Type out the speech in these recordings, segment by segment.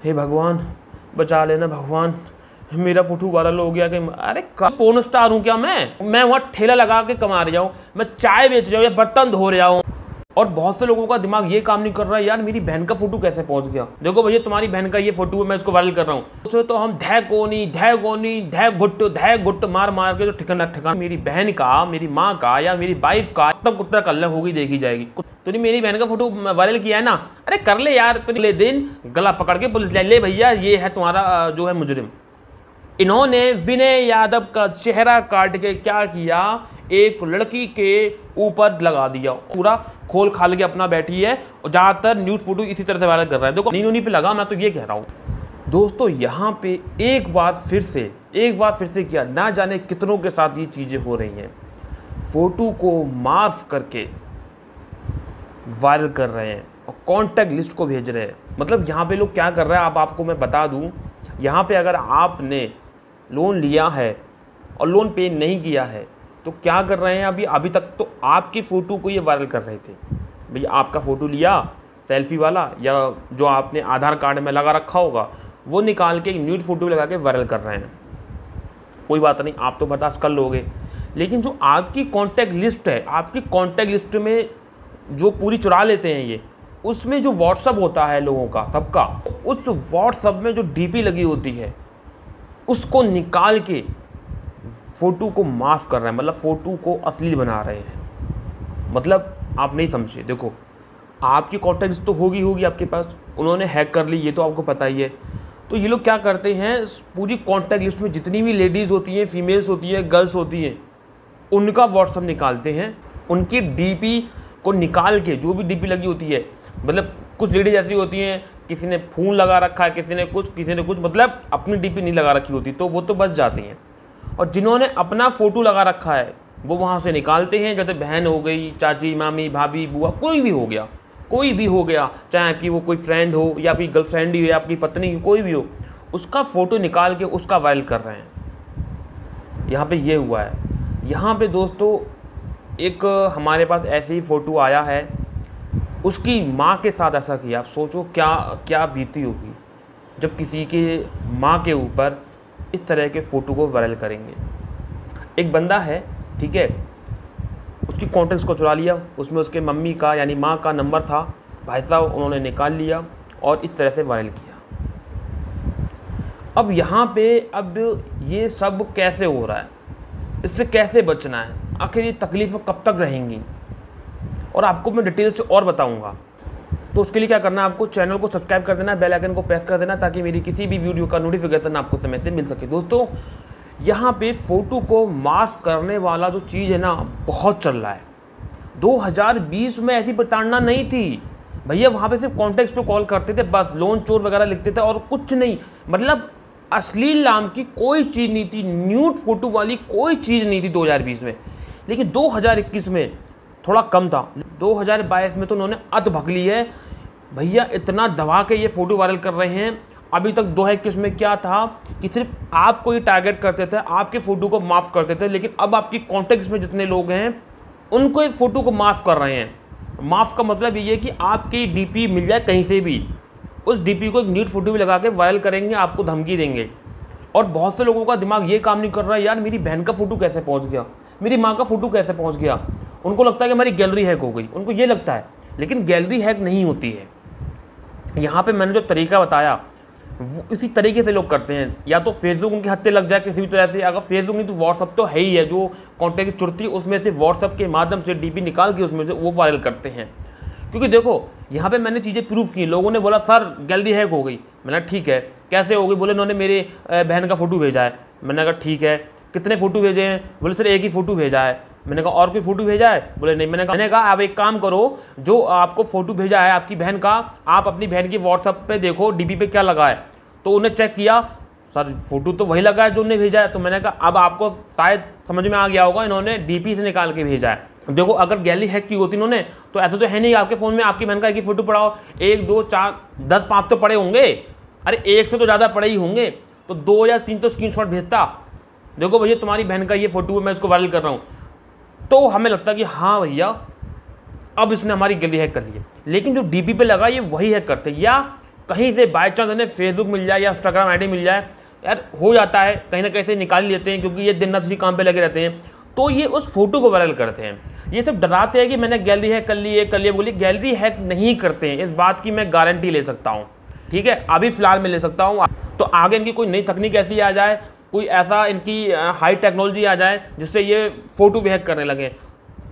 हे भगवान, बचा लेना भगवान। मेरा फ़ोटो वायरल हो गया कि अरे पोर्न स्टार हूँ क्या मैं? मैं वहाँ ठेला लगा के कमा रहा हूँ, मैं चाय बेच रहा हूँ या बर्तन धो रहा हूँ। और बहुत से लोगों का दिमाग ये काम नहीं कर रहा है यार मेरी बहन का फ़ोटो कैसे पहुँच गया? देखो भैया तुम्हारी बहन का ये फ़ोटो है मैं इसको वायरल कर रहा हूँ। तो, तो हम धै कोनी धै कोनी धै गुट्ट धै गुट्ट मार मार के जो ठिकाना ठिकाना मेरी बहन का मेरी माँ का या मेरी वाइफ का तब कुत्ता कल होगी देखी जाएगी। तूने मेरी बहन का फ़ोटो वायरल किया है ना? अरे कर ले यार तो ले दिन गला पकड़ के पुलिस ले ले भैया ये है तुम्हारा जो है मुजरिम। इन्होंने विनय यादव का चेहरा काट के क्या किया? एक लड़की के ऊपर लगा दिया। पूरा खोल खाल के अपना बैठी है और ज़्यादातर न्यूड फ़ोटो इसी तरह से वायरल कर रहा है। देखो नहीं पे लगा, मैं तो ये कह रहा हूँ। दोस्तों, यहाँ पे एक बार फिर से, एक बार फिर से किया, ना जाने कितनों के साथ ये चीज़ें हो रही हैं। फ़ोटो को मार्फ करके वायरल कर रहे हैं और कॉन्टैक्ट लिस्ट को भेज रहे हैं। मतलब यहाँ पे लोग क्या कर रहे हैं, आप, आपको मैं बता दूँ। यहाँ पे अगर आपने लोन लिया है और लोन पे नहीं किया है तो क्या कर रहे हैं अभी? अभी तक तो आपकी फ़ोटो को ये वायरल कर रहे थे। भैया आपका फ़ोटो लिया, सेल्फी वाला, या जो आपने आधार कार्ड में लगा रखा होगा, वो निकाल के न्यूड फ़ोटो लगा के वायरल कर रहे हैं। कोई बात नहीं, आप तो बर्दाश्त कर लोगे। लेकिन जो आपकी कॉन्टैक्ट लिस्ट है, आपकी कॉन्टैक्ट लिस्ट में जो पूरी चुरा लेते हैं ये, उसमें जो व्हाट्सअप होता है लोगों का, सबका, उस व्हाट्सअप में जो डीपी लगी होती है उसको निकाल के फ़ोटो को माफ़ कर रहे हैं मतलब फ़ोटो को असली बना रहे हैं। मतलब आप नहीं समझे, देखो, आपकी कॉन्टेक्ट तो होगी होगी आपके पास, उन्होंने हैक कर ली, ये तो आपको पता ही है। तो ये लोग क्या करते हैं, पूरी कॉन्टैक्ट लिस्ट में जितनी भी लेडीज़ होती हैं फीमेल्स होती हैं गर्ल्स होती हैं, उनका व्हाट्सअप निकालते हैं, उनकी डीपी को निकाल के, जो भी डीपी लगी होती है मतलब कुछ लेडीज़ ऐसी होती हैं किसी ने फून लगा रखा है, किसी ने कुछ, किसी ने कुछ मतलब अपनी डीपी नहीं लगा रखी होती तो वो तो बच जाती हैं। और जिन्होंने अपना फ़ोटो लगा रखा है, वो वहाँ से निकालते हैं, जैसे बहन हो गई, चाची, मामी, भाभी, बुआ, कोई भी हो गया, कोई भी हो गया, चाहे आपकी वो कोई फ्रेंड हो, या आपकी गर्लफ्रेंड ही हो, या आपकी पत्नी हो, कोई भी हो, उसका फ़ोटो निकाल के उसका वायरल कर रहे हैं। यहाँ पे ये हुआ है। यहाँ पे दोस्तों, एक हमारे पास ऐसे ही फ़ोटो आया है उसकी माँ के साथ ऐसा किया। आप सोचो क्या क्या बीती होगी जब किसी के माँ के ऊपर इस तरह के फ़ोटो को वायरल करेंगे। एक बंदा है, ठीक है, उसकी कॉन्टेक्ट को चुरा लिया, उसमें उसके मम्मी का यानी माँ का नंबर था, भाई साहब उन्होंने निकाल लिया और इस तरह से वायरल किया। अब यहाँ पे अब ये सब कैसे हो रहा है? इससे कैसे बचना है? आखिर ये तकलीफ़ कब तक रहेंगी? और आपको मैं डिटेल से और बताऊँगा। तो उसके लिए क्या करना है, आपको चैनल को सब्सक्राइब कर देना बेल आइकन को प्रेस कर देना, ताकि मेरी किसी भी वीडियो का नोटिफिकेशन आपको समय से मिल सके। दोस्तों, यहाँ पे फ़ोटो को मास्क करने वाला जो चीज़ है ना, बहुत चल रहा है। 2020 में ऐसी प्रताड़ना नहीं थी। भैया, वहाँ पे सिर्फ़ कॉन्टेक्स्ट पे कॉल करते थे, बस लोन चोर वगैरह लिखते थे और कुछ नहीं। मतलब अश्लील नाम की कोई चीज़ नहीं थी न्यूट फ़ोटो वाली कोई चीज़ नहीं थी 2020 में। लेकिन 2021 में थोड़ा कम था। 2022 में तो उन्होंने अत भगली है। भैया, इतना दबा के ये फ़ोटो वायरल कर रहे हैं। अभी तक दो इक्कीस में क्या था कि सिर्फ़ आपको ही टारगेट करते थे, आपके फ़ोटो को माफ़ करते थे, लेकिन अब आपकी कॉन्टेक्ट में जितने लोग हैं, उनको इस फ़ोटो को माफ़ कर रहे हैं। माफ़ का मतलब ये है कि आपकी डीपी मिल जाए कहीं से भी। उस डीपी को एक नीट फ़ोटो भी लगा के वायरल करेंगे, आपको धमकी देंगे। और बहुत से लोगों का दिमाग ये काम नहीं कर रहा है, यार, मेरी बहन का फ़ोटो कैसे पहुँच गया? मेरी माँ का फ़ोटो कैसे पहुँच गया? उनको लगता है कि हमारी गैलरी हैक हो गई। उनको ये लगता है। लेकिन गैलरी हैक नहीं होती है। यहाँ पे मैंने जो तरीका बताया, वो इसी तरीके से लोग करते हैं। या तो फेसबुक उनके हत्ते लग जाए किसी भी तरह से। अगर फेसबुक नहीं तो व्हाट्सअप तो है ही है। जो कॉन्टैक्ट चुड़ती है उसमें से व्हाट्सअप के माध्यम से डीपी निकाल के उसमें से वो वायरल करते हैं। क्योंकि देखो, यहाँ पे मैंने चीज़ें प्रूफ की। लोगों ने बोला, सर गैलरी हैक हो गई। मैंने ठीक है। कैसे हो गई? बोले उन्होंने मेरे बहन का फ़ोटो भेजा है। मैंने कहा, ठीक है। कितने फ़ोटो भेजे हैं? बोले, सर, एक ही फ़ोटो भेजा है। मैंने कहा, और कोई फ़ोटो भेजा है? बोले, नहीं। मैंने कहा मैंने कहा, आप एक काम करो, जो आपको फ़ोटो भेजा है आपकी बहन का, आप अपनी बहन की व्हाट्सअप पे देखो डीपी पे क्या लगा है। तो उन्हें चेक किया, सर, फ़ोटो तो वही लगा है जो उन्हें भेजा है। तो मैंने कहा, अब आपको शायद समझ में आ गया होगा, इन्होंने डीपी से निकाल के भेजा है। देखो, अगर गैली हैक की होती इन्होंने तो ऐसा तो है नहीं आपके फ़ोन में आपकी बहन का एक ही फ़ोटो पड़ा हो। एक, दो, चार, दस, पाँच तो पड़े होंगे। अरे, एक से तो ज़्यादा पड़े ही होंगे। तो दो या तीन तो स्क्रीन भेजता। देखो भैया, तुम्हारी बहन का ये फ़ोटो है मैं इसको वायरल कर रहा हूँ। तो हमें लगता है कि हाँ भैया, अब इसने हमारी गली हैक कर ली है। लेकिन जो डीपी पे लगा, ये वही हैक करते या कहीं से बाई चांस उन्हें फेसबुक मिल जाए या इंस्टाग्राम आईडी मिल जाए, यार हो जाता है, कहीं ना कहीं से निकाल लेते हैं क्योंकि ये दिन रात उसी काम पे लगे रहते हैं। तो ये उस फ़ोटो को वायरल करते हैं। ये सब डराते हैं कि मैंने गैलरी हैक कर ली है, कर लिया बोली गैलरी हैक नहीं करते हैं। इस बात की मैं गारंटी ले सकता हूँ। ठीक है? अभी फ़िलहाल मैं ले सकता हूँ। तो आगे इनकी कोई नई तकनीक ऐसी आ जाए कोई ऐसा इनकी हाई टेक्नोलॉजी आ जाए जिससे ये फ़ोटो भी हैक करने लगे।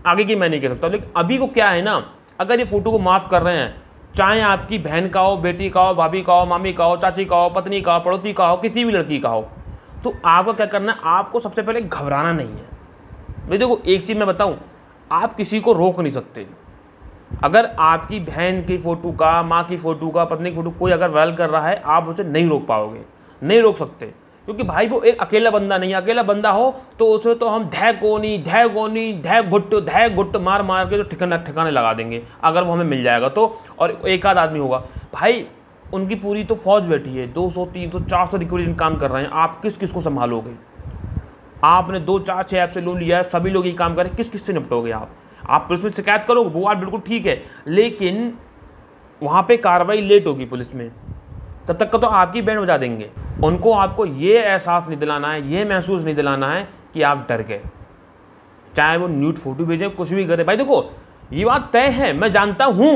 आगे की मैं नहीं कह सकता, लेकिन अभी को क्या है ना, अगर ये फ़ोटो को माफ़ कर रहे हैं, चाहे आपकी बहन का हो, बेटी का हो, भाभी का हो, मामी का हो, चाची का हो, पत्नी का हो, पड़ोसी का हो, किसी भी लड़की का हो तो आपको क्या करना है, आपको सबसे पहले घबराना नहीं है। भाई देखो, एक चीज़ मैं बताऊँ, आप किसी को रोक नहीं सकते। अगर आपकी बहन की फ़ोटो का, माँ की फ़ोटो का, पत्नी की फ़ोटो कोई अगर वायरल कर रहा है, आप उसे नहीं रोक पाओगे, नहीं रोक सकते। क्योंकि भाई वो एक अकेला बंदा नहीं अकेला बंदा हो तो उसे तो हम धै कोनी धै गोनी, धै गुट धै गुट मार मार के जो ठिकाना ठिकाने लगा देंगे, अगर वो हमें मिल जाएगा तो। और एक आध आदमी होगा। भाई, उनकी पूरी तो फौज बैठी है 200 300 400 रिक्वेजन काम कर रहे हैं। आप किस किस को संभालोगे? आपने दो, चार छः ऐप से लोन लिया है, सभी लोग ये काम करें किस किस से निपटोगे आप? आप पुलिस में शिकायत करोगे? वो बात बिल्कुल ठीक है। लेकिन वहाँ पे कार्रवाई लेट होगी पुलिस में। तब तक का तो आपकी बैंड बजा देंगे। उनको आपको ये एहसास नहीं दिलाना है, ये महसूस नहीं दिलाना है कि आप डर गए। चाहे वो न्यूट फ़ोटो भेजें, कुछ भी करें। भाई देखो, ये बात तय है, मैं जानता हूँ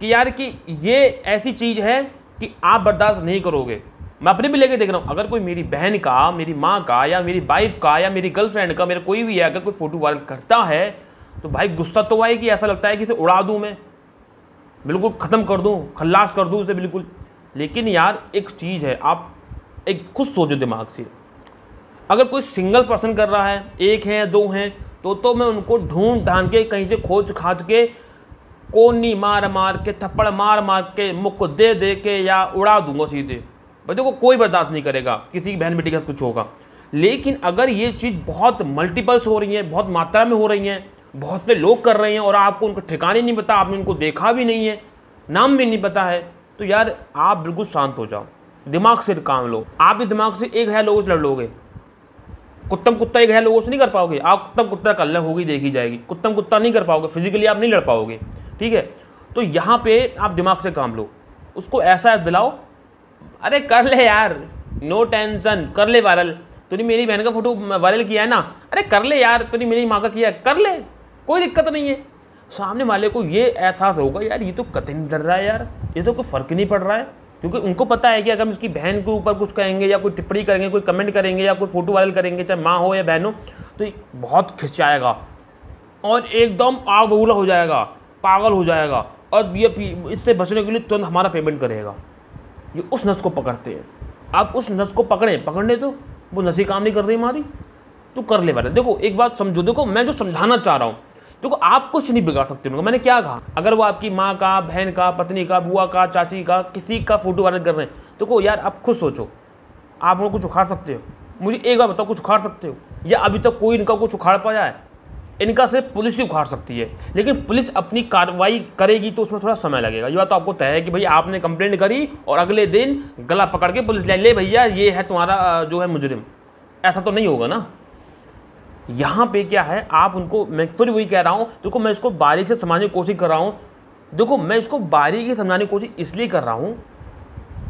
कि यार कि ये ऐसी चीज़ है कि आप बर्दाश्त नहीं करोगे। मैं अपने भी लेके देख रहा हूँ, अगर कोई मेरी बहन का, मेरी माँ का, या मेरी वाइफ का, या मेरी गर्लफ्रेंड का, मेरा कोई भी है, अगर कोई फ़ोटो वायरल करता है तो भाई गुस्सा तो आए कि ऐसा लगता है कि इसे उड़ा दूँ मैं। बिल्कुल ख़त्म कर दूँ, खल्लास कर दूँ उसे, बिल्कुल। लेकिन यार, एक चीज़ है, आप एक खुद सोचो दिमाग से। अगर कोई सिंगल पर्सन कर रहा है, एक है, दो हैं तो तो मैं उनको ढूंढ ढांड के कहीं से खोज खाज के कोनी मार मार के, थप्पड़ मार मार के, मुख दे दे के या उड़ा दूँगा सीधे। भाई देखो, कोई बर्दाश्त नहीं करेगा, किसी की बहन बेटी का कुछ होगा। लेकिन अगर ये चीज़ बहुत मल्टीपल्स हो रही है, बहुत मात्रा में हो रही हैं, बहुत से लोग कर रहे हैं और आपको उनको ठिकाने नहीं पता, आपने उनको देखा भी नहीं है, नाम भी नहीं पता है तो यार आप बिल्कुल शांत हो जाओ। दिमाग से काम लो। आप इस दिमाग से एक है लोगों से लड़ लोगे। कुत्तम कुत्ता एक है लोगों से नहीं कर पाओगे। आप कुत्तम कुत्ता कर ले होगी देखी जाएगी। कुत्तम कुत्ता नहीं कर पाओगे। फिजिकली आप नहीं लड़ पाओगे। ठीक है? तो यहाँ पे आप दिमाग से काम लो। उसको ऐसा दिलाओ, अरे कर ले यार। नो टेंशन कर ले वायरल तूने मेरी बहन का फ़ोटो वायरल किया है ना? अरे कर ले यार। तूने मेरी माँ का किया कर ले। कोई दिक्कत नहीं है। सामने वाले को ये एहसास होगा, यार, ये तो कतई नहीं डर रहा है यार, ये तो कोई फ़र्क नहीं पड़ रहा है। क्योंकि उनको पता है कि अगर हम इसकी बहन के ऊपर कुछ कहेंगे या कोई टिप्पणी करेंगे, कोई कमेंट करेंगे या कोई फ़ोटो वायरल करेंगे, चाहे माँ हो या बहन हो तो बहुत खिंचाएगा और एकदम आग बबूला हो जाएगा, पागल हो जाएगा और ये इससे बचने के लिए तुरंत हमारा पेमेंट करेगा। ये उस नस को पकड़ते हैं। आप उस नस को पकड़े, पकड़ने तो वो नसी काम नहीं कर रही हमारी तो कर ले वाले देखो, एक बात समझो, देखो, मैं जो समझाना चाह रहा हूँ देखो तो आप कुछ नहीं बिगाड़ सकते उनको मैंने क्या कहा? अगर वो आपकी माँ का, बहन का, पत्नी का, बुआ का, चाची का, किसी का फ़ोटो वायरल कर रहे हैं तो को यार, आप खुद सोचो। आप उनको कुछ उखाड़ सकते हो। मुझे एक बार बताओ, कुछ उखाड़ सकते हो? या अभी तक तो कोई इनका कुछ उखाड़ पाया है? इनका सिर्फ़ पुलिस ही उखाड़ सकती है। लेकिन पुलिस अपनी कार्रवाई करेगी तो उसमें थोड़ा समय लगेगा। ये बात तो आपको तय है कि भाई आपने कंप्लेंट करी और अगले दिन गला पकड़ के पुलिस ले ले भैया, ये है तुम्हारा जो है मुजरिम। ऐसा तो नहीं होगा ना? यहाँ पे क्या है? आप उनको, मैं फिर वही कह रहा हूँ, देखो मैं इसको बारीक से समझने की कोशिश कर रहा हूँ। देखो, मैं इसको बारीकी समझाने की कोशिश इसलिए कर रहा हूँ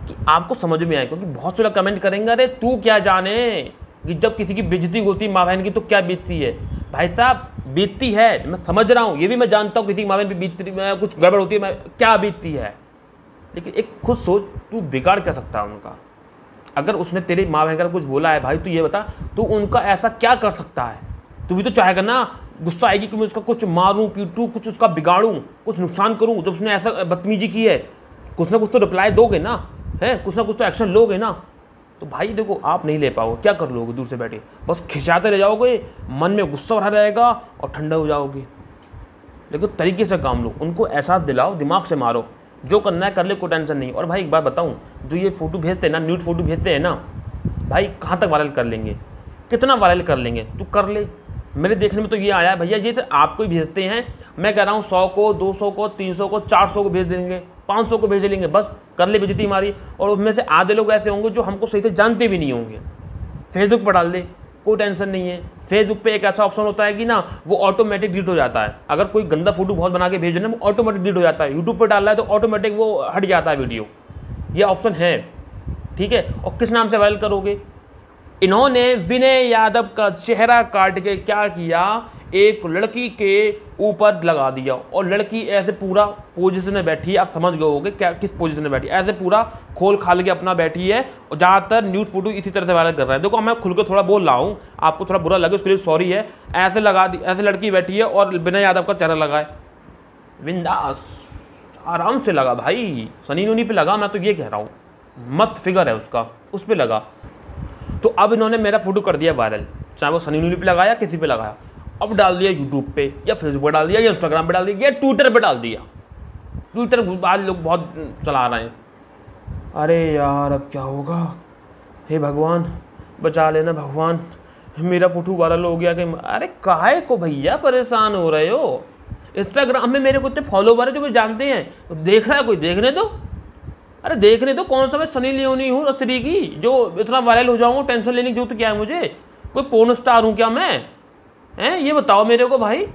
कि आपको समझ में आए, क्योंकि बहुत से लोग कमेंट करेंगे, अरे, तू क्या जाने कि जब किसी की बेजती होती माँ बहन की तो क्या बीतती है? भाई साहब, बीतती है, मैं समझ रहा हूँ, ये भी मैं जानता हूँ किसी की माँ बहन की बीतती कुछ गड़बड़ होती है, मैं क्या बीतती है? लेकिन एक खुद सोच, तू बिगाड़ कर सकता है उनका? अगर उसने तेरी माँ बहन का कुछ बोला है, भाई तू ये बता, तू उनका ऐसा क्या कर सकता है? तू भी तो चाहेगा ना, गुस्सा आएगी कि मैं उसका कुछ मारूं, पीटूं, कुछ उसका बिगाड़ूं, कुछ नुकसान करूँ, जब उसने ऐसा बदतमीजी की है। कुछ ना कुछ तो रिप्लाई दोगे ना, है? कुछ ना कुछ तो एक्शन लोगे ना। तो भाई देखो, आप नहीं ले पाओगे। क्या कर लोगे दूर से बैठे? बस खिंचाते रह जाओगे, मन में गुस्सा भरा रहेगा और ठंडा हो जाओगे। देखो, तरीके से काम लो, उनको एहसास दिलाओ, दिमाग से मारो। जो करना है, कर ले, कोई टेंशन नहीं। और भाई एक बात बताऊँ, जो ये फ़ोटो भेजते हैं ना न्यूट फ़ोटो भेजते हैं ना, भाई कहाँ तक वायरल कर लेंगे? कितना वायरल कर लेंगे? तू कर ले। मेरे देखने में तो ये आया है, भैया, ये तो आपको ही भेजते हैं। मैं कह रहा हूँ, सौ को, दो सौ को, तीन सौ को, चार सौ को भेज देंगे, पाँच सौ को भेज लेंगे, बस कर ले बेजती हमारी। और उसमें से आधे लोग ऐसे होंगे जो हमको सही से जानते भी नहीं होंगे। फेसबुक पर डाल दे, कोई टेंशन नहीं है। फेसबुक पे एक ऐसा ऑप्शन होता है कि ना, वो ऑटोमेटिक डिलीट हो जाता है। अगर कोई गंदा फ़ोटो बहुत बना के भेज रहे ना वो ऑटोमेटिक डिलीट हो जाता है। यूट्यूब पर डाल रहा है तो ऑटोमेटिक वो हट जाता है वीडियो। ये ऑप्शन है, ठीक है? और किस नाम से वायरल करोगे? इन्होंने विनय यादव का चेहरा काट के क्या किया? एक लड़की के ऊपर लगा दिया। और लड़की ऐसे पूरा पोजिशन में बैठी है। आप समझ गए होगे क्या, किस पोजिशन में बैठी है। ऐसे पूरा खोल खाल के अपना बैठी है। और ज़्यादातर न्यूड फ़ोटो इसी तरह से वायरल कर रहे हैं। देखो, मैं खुल के थोड़ा बोल रहा हूँ। आपको थोड़ा बुरा लगे, उसके लिए सॉरी है। ऐसे लगा दी, ऐसे लड़की बैठी है और विनय यादव का चेहरा लगाए विंदास आराम से लगा भाई। सनी नूनी पे लगा, मैं तो ये कह रहा हूँ। मत फिगर है उसका। उस पर लगा। तो अब इन्होंने मेरा फ़ोटो कर दिया वायरल, चाहे वो सनी नूनी पे लगाया, किसी पे लगाया। अब डाल दिया यूट्यूब पे, या फेसबुक पर डाल दिया, या इंस्टाग्राम पे डाल दिया, या ट्विटर पे डाल दिया। ट्विटर आज लोग बहुत चला रहे हैं। अरे यार, अब क्या होगा? हे भगवान, बचा लेना भगवान। मेरा फ़ोटो वायरल हो गया कि अरे काहे को भैया परेशान हो रहे हो? इंस्टाग्राम में मेरे को इतने फॉलोवर है जो मुझे जानते हैं। देख रहा है कोई, देखने दो। अरे देखने तो कौन सा मैं सनी लियोनी हूँ श्री की, जो इतना वायरल हो जाऊँगा, टेंशन लेने की ज़रूरत क्या है मुझे? कोई पोर्न स्टार हूँ क्या मैं? हैं, ये बताओ मेरे को भाई।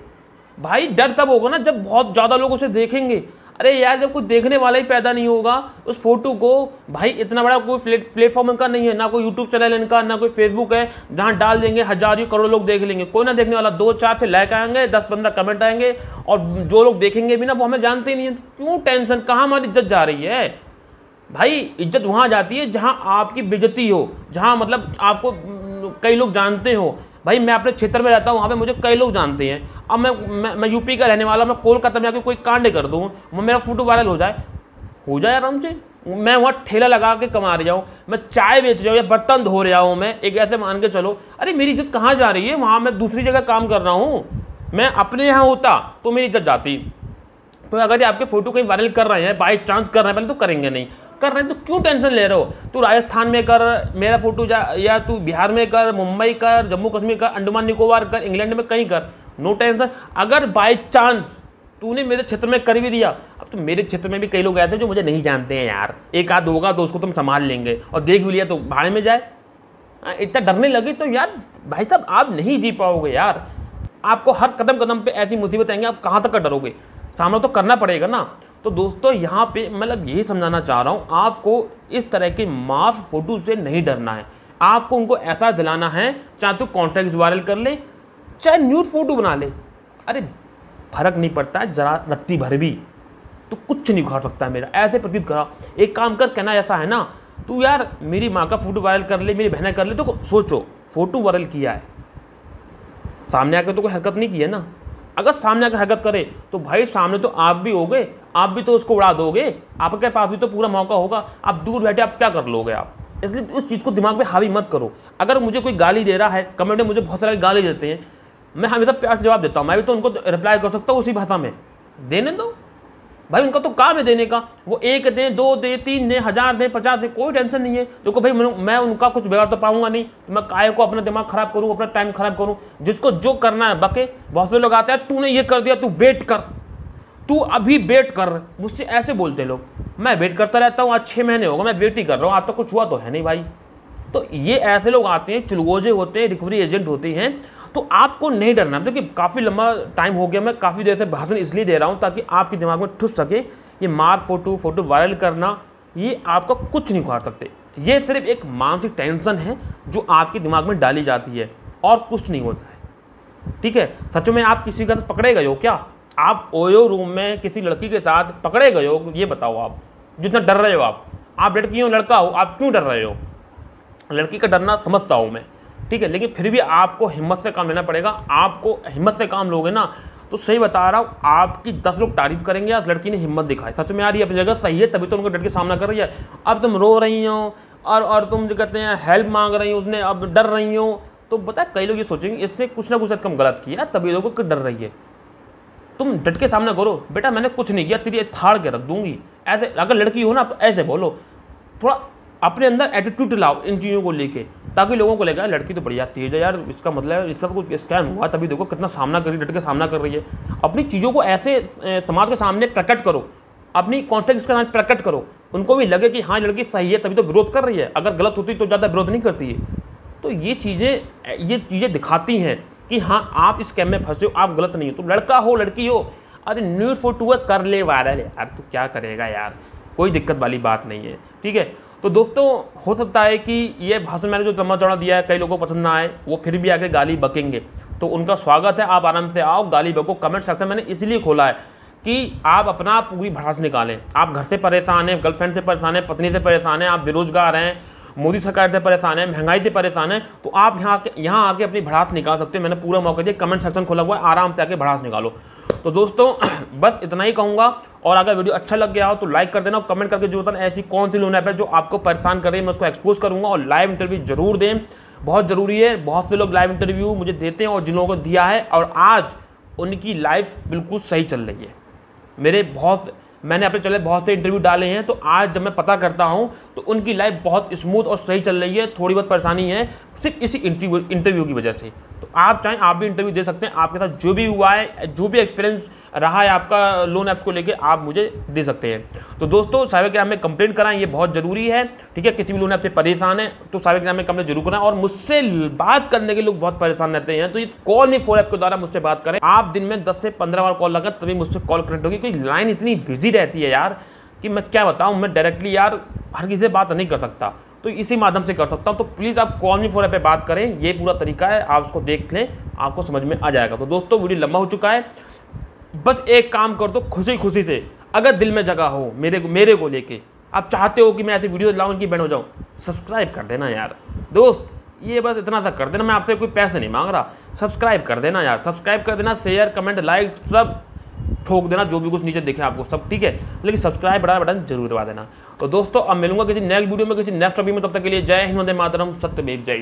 भाई, डर तब होगा ना जब बहुत ज़्यादा लोग उसे देखेंगे। अरे यार, जब कोई देखने वाला ही पैदा नहीं होगा, उस फ़ोटो को, भाई, इतना बड़ा कोई प्लेटफॉर्म इनका नहीं है, ना कोई यूट्यूब चैनल इनका, ना कोई फेसबुक है, जहाँ डाल देंगे, हज़ारों करोड़ लोग देख लेंगे। कोई ना देखने वाला, दो, चार से लाइक आएँगे, दस, पंद्रह कमेंट आएँगे, और जो लोग देखेंगे भी ना, वो हमें जानते ही नहीं है। क्यों टेंशन, कहाँ हमारी इज़्ज़त जा रही है? भाई इज़्ज़त वहाँ जाती है जहाँ आपकी बेजती हो जहाँ मतलब आपको कई लोग जानते हो। भाई मैं अपने क्षेत्र में रहता हूँ वहाँ पे मुझे कई लोग जानते हैं। अब मैं मैं, मैं यूपी का रहने वाला मैं कोलकाता में आके कोई कांड कर दूँ मेरा फ़ोटो वायरल हो जाए हो जाए आराम से। मैं वहाँ ठेला लगा के कमा रहा हूँ मैं चाय बेच रहा हूँ या बर्तन धो रहा हूँ मैं एक ऐसे मान के चलो अरे मेरी इज़्ज़त कहाँ जा रही है? वहाँ मैं दूसरी जगह काम कर रहा हूँ। मैं अपने यहाँ होता तो मेरी इज़्ज़त जाती। तो अगर ये आपके फ़ोटो कहीं वायरल कर रहे हैं बाई चांस कर रहे हैं पहले तो करेंगे नहीं। कर रहे तो क्यों टेंशन ले रहे हो? तू राजस्थान में कर मेरा फ़ोटो जा या तू बिहार में कर मुंबई कर जम्मू कश्मीर कर अंडमान निकोबार कर इंग्लैंड में कहीं कर नो टेंशन अगर बाई चांस तूने मेरे क्षेत्र में कर भी दिया अब तो मेरे क्षेत्र में भी कई लोग ऐसे जो मुझे नहीं जानते हैं यार। एक आध होगा तो उसको तुम संभाल लेंगे और देख भी लिया तो भाड़े में जाए। हाँ, इतना डरने लगी तो यार भाई साहब आप नहीं जी पाओगे यार। आपको हर कदम कदम पे ऐसी मुसीबत आएँगे आप कहाँ तक का डरोगे? सामना तो करना पड़ेगा ना। तो दोस्तों, यहाँ पे मतलब यही समझाना चाह रहा हूँ, आपको इस तरह के माफ़ फ़ोटो से नहीं डरना है। आपको उनको ऐसा दिलाना है, चाहे तो कॉन्ट्रैक्ट वायरल कर ले, चाहे न्यूड फ़ोटो बना ले। अरे, फ़र्क नहीं पड़ता है, जरा रत्ती भर भी तो कुछ नहीं उखाड़ सकता मेरा। ऐसे प्रतीत करा। एक काम कर, कहना ऐसा है ना, तू यार, मेरी माँ का फ़ोटो वायरल कर ले, मेरी बहनें कर ले तो सोचो फ़ोटो वायरल किया है। सामने आकर तो कोई हरकत नहीं की है ना। अगर सामने आकर हरकत करे तो भाई, सामने तो आप भी हो गए आप भी तो उसको उड़ा दोगे। आपके पास भी तो पूरा मौका होगा। आप दूर बैठे आप क्या कर लोगे आप? इसलिए उस चीज़ को दिमाग में हावी मत करो। अगर मुझे कोई गाली दे रहा है, कमेंट में मुझे बहुत सारे गाली देते हैं, मैं हमेशा प्यार से जवाब देता हूँ। मैं भी तो उनको रिप्लाई कर सकता हूँ उसी भाषा में। देने दो। भाई, उनका तो काम है देने का। वो एक दें, दो दे, तीन दें, हज़ार दें, पचास दें, कोई टेंशन नहीं है। देखो भाई, मैं उनका कुछ बिगाड़ तो पाऊँगा नहीं। तो मैं काय को अपना दिमाग खराब करूँ, अपना टाइम खराब करूँ? जिसको जो करना है, बके बहुत से लोग आते हैं, तूने ये कर दिया, तू वेट कर। तू अभी वेट कर। मुझसे ऐसे बोलते लोग। मैं वेट करता रहता हूँ, आज छः महीने होगा मैं वेट ही कर रहा हूँ, आज तक कुछ हुआ तो है नहीं भाई। तो ये ऐसे लोग आते हैं, चुलगोजे होते हैं रिकवरी एजेंट होते हैं। तो आपको नहीं डरना। देखिए, काफ़ी लंबा टाइम हो गया, मैं काफ़ी देर से भाषण इसलिए दे रहा हूँ ताकि आपके दिमाग में ठुस सके। ये मार फ़ोटो फ़ोटो वायरल करना, ये आपका कुछ नहीं उखाड़ सकते। ये सिर्फ़ एक मानसिक टेंशन है जो आपके दिमाग में डाली जाती है और कुछ नहीं होता है। ठीक है? सच में आप किसी का पकड़े गए हो क्या? आप ओयो रूम में किसी लड़की के साथ पकड़े गए हो, ये बताओ आप, जितना डर रहे हो आप। आप लड़की हो, लड़का हो, आप क्यों डर रहे हो? लड़की का डरना समझता हूँ मैं, ठीक है, लेकिन फिर भी आपको हिम्मत से काम लेना पड़ेगा। आपको हिम्मत से काम लोगे ना तो सही बता रहा हूँ, आपकी दस लोग तारीफ़ करेंगे, आज लड़की ने हिम्मत दिखाई। सच में रही है अपनी जगह सही है, तभी तो उनको डर के सामना कर रही है। अब तुम रो रही हो, और और तुम जो कहते हैं, हेल्प मांग रही हो उसने, अब डर रही हो तो बता कई लोग ये सोचेंगे, इसने कुछ ना कुछ कम गलत किया तभी लोगों को डर रही है। तुम डट के सामने करो। बेटा, मैंने कुछ नहीं किया, तेरी फाड़ के रख दूँगी। ऐसे, अगर लड़की हो ना ऐसे बोलो। थोड़ा अपने अंदर एटीट्यूड लाओ इन चीज़ों को लेके, ताकि लोगों को लगा लड़की तो बढ़िया तेज है यार, इसका मतलब है इसका कुछ स्कैम हुआ, तभी देखो कितना सामना कर रही डट के सामना कर रही है। अपनी चीज़ों को ऐसे समाज के सामने प्रकट करो। अपनी कॉन्टेक्ट के साथ प्रकट करो। उनको भी लगे कि हाँ लड़की सही है, तभी तो विरोध कर रही है। अगर गलत होती तो ज़्यादा विरोध नहीं करती है। तो ये चीज़ें ये चीज़ें दिखाती हैं। कि हाँ आप इस कैम में फंसे हो, आप गलत नहीं हो, तुम लड़का हो, लड़की हो। अरे न्यूड फ़ोटो है, कर ले वायरल यार तू क्या करेगा यार? कोई दिक्कत वाली बात नहीं है, ठीक है? तो दोस्तों, हो सकता है कि ये भाषण मैंने जो लंबा चौड़ा दिया है, कई लोगों को पसंद ना आए, वो फिर भी आके गाली बकेंगे। तो उनका स्वागत है, आप आराम से आओ, गाली बको। कमेंट सेक्शन मैंने इसलिए खोला है कि आप अपना पूरी भड़ास निकालें। आप घर से परेशान हैं गर्लफ्रेंड से परेशान हैं, पत्नी से परेशान हैं, आप बेरोजगार हैं मोदी सरकार से परेशान है, महँगाई से परेशान है तो आप यहाँ यहाँ आके अपनी भड़ास निकाल सकते हैं। मैंने पूरा मौका दिया, कमेंट सेक्शन खोला हुआ है, आराम से आके भड़ास निकालो। तो दोस्तों, बस इतना ही कहूँगा, और अगर वीडियो अच्छा लग गया हो तो लाइक कर देना और कमेंट करके जो बताना, ऐसी कौन सी लोन ऐप है जो आपको परेशान कर रही है, मैं उसको एक्सपोज करूँगा और लाइव इंटरव्यू ज़रूर दें। बहुत ज़रूरी है, बहुत से लोग लाइव इंटरव्यू मुझे देते हैं और जिन लोगों को दिया है, और आज उनकी लाइफ बिल्कुल सही चल रही है। मेरे बहुत मैंने अपने चले बहुत से इंटरव्यू डाले हैं तो आज जब मैं पता करता हूँ तो उनकी लाइफ बहुत स्मूथ और सही चल रही है, थोड़ी बहुत परेशानी है, सिर्फ़ इसी इंटरव्यू इंटरव्यू की वजह से। तो आप चाहें आप भी इंटरव्यू दे सकते हैं, आपके साथ जो भी हुआ है, जो भी एक्सपीरियंस रहा है आपका लोन ऐप्स को लेके, आप मुझे दे सकते हैं। तो दोस्तों, साइबर क्राइम में कंप्लेंट कराएँ, ये बहुत ज़रूरी है, ठीक है? किसी भी लोन ऐप से परेशान है तो साइबर क्राइम में कंप्लेंट ज़रूर कराएँ और मुझसे बात करने के लोग बहुत परेशान रहते हैं तो इस कॉल नहीं फोर ऐप के द्वारा मुझसे बात करें। आप दिन में दस से पंद्रह बार कॉल लगा तभी मुझसे कॉल कनेक्ट होगी। क्योंकि लाइन इतनी बिज़ी रहती है यार, कि मैं क्या बताऊँ? मैं डायरेक्टली यार हर किसी से बात नहीं कर सकता। तो इसी माध्यम से कर सकता हूँ। तो प्लीज़ आप कॉल मी फोर पे बात करें, ये पूरा तरीका है, आप उसको देख लें, आपको समझ में आ जाएगा। तो दोस्तों, वीडियो लंबा हो चुका है बस एक काम कर दो खुशी खुशी से। अगर दिल में जगह हो, मेरे को मेरे को लेके। आप चाहते हो कि मैं ऐसी वीडियो लाऊं, इनकी बैंड हो जाऊँ। सब्सक्राइब कर देना यार। दोस्त, ये बस इतना सा कर देना। मैं आपसे कोई पैसे नहीं मांग रहा। सब्सक्राइब कर देना यार। सब्सक्राइब कर देना शेयर कमेंट लाइक सब ठोक देना, जो भी कुछ नीचे दिखे आपको, सब ठीक है। लेकिन सब्सक्राइब बड़ा बटन ज़रूर दबा देना। तो दोस्तों, अब मिलूँगा किसी नेक्स्ट वीडियो में, किसी नेक्स्ट टॉपिक में, तब तक के लिए जय हिंद मातरम, सत्यमेव, जय